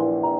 you.